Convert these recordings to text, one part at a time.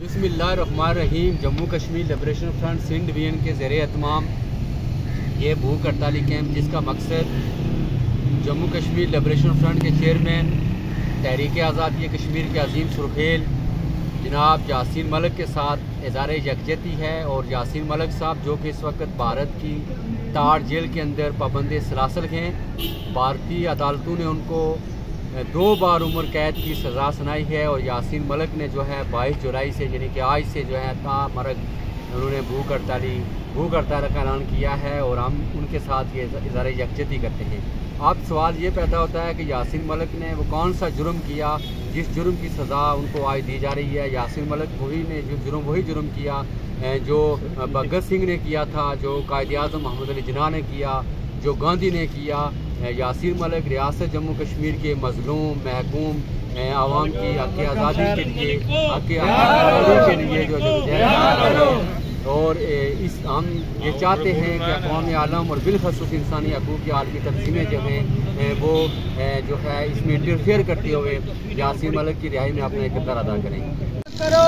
Rahim Jammu Kashmir liberation front Sindh division के ज़र अहतमाम ये भूख हड़ताली कैंप जिसका मकसद जम्मू कश्मीर लिब्रेशन फ्रंट के चेयरमैन, तहरीक आज़ादी कश्मीर के अजीम सुरखेल, जनाब यासिन मलक के साथ इजार यकजहती है और यासिन मलक साहब जो कि इस वक्त भारत की ताड़ जेल के अंदर पाबंद सलासल हैं, भारतीय अदालतों ने उनको दो बार उम्र कैद की सज़ा सुनाई है और यासिन मलक ने जो है बाईस जुलाई से, यानी कि आज से जो है तामरग उन्होंने भूख हड़ताली, भूख हड़ताल का ऐलान किया है और हम उनके साथ ये इजार यकजती करते हैं। अब सवाल ये पैदा होता है कि यासिन मलक ने वो कौन सा जुर्म किया, जिस जुर्म की सज़ा उनको आज दी जा रही है? यासिन मलक वही ने, जो जुर्म, वही जुर्म किया जो भगत सिंह ने किया था, जो कायद अजम मोहम्मद अली जना ने किया, जो गांधी ने किया यासिर मलिक रियासत जम्मू कश्मीर के मजलूम महकूम आवाम की हक आज़ादी के लिए हक आज़ादी के लिए जो और इस हम ये चाहते हैं कि अकवाम आलम और बिलखसूस इंसानी हकूक़ की आलमी तनजीमें जो हैं वो जो है इसमें इंटरफेयर करते हुए यासिर मलिक की रिहाई में अपना किरदार अदा करें। करो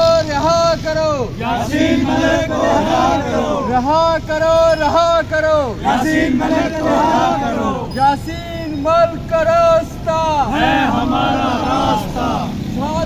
रहा करो रहा करो। रहा करो यासीन मलिक को रहा करो। यासीन मलिक का रास्ता। है हमारा रास्ता।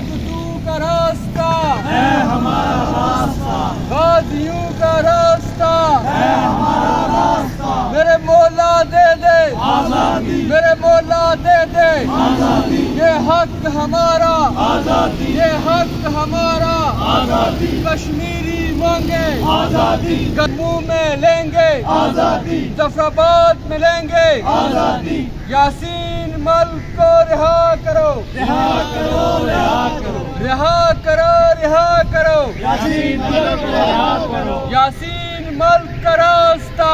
तू का रास्ता। है हमारा रास्ता। गादियों का रास्ता। है हमारा रास्ता। मेरे मोला दे दे। आज़ादी। मेरे मोला दे दे। आज़ादी। ये हक हमारा। आज़ादी। ये हक हमारा। आज़ादी। कश्मीरी मांगे। आज़ादी। जम्मू में लेंगे। आज़ादी। जफराबाद में लेंगे। आज़ादी। यासीन मल को रिहा करो। रिहा करो रिहा करो। रिहा करो रिहा करो। यासीन मल को रिहा करो। यासीन मल का रास्ता।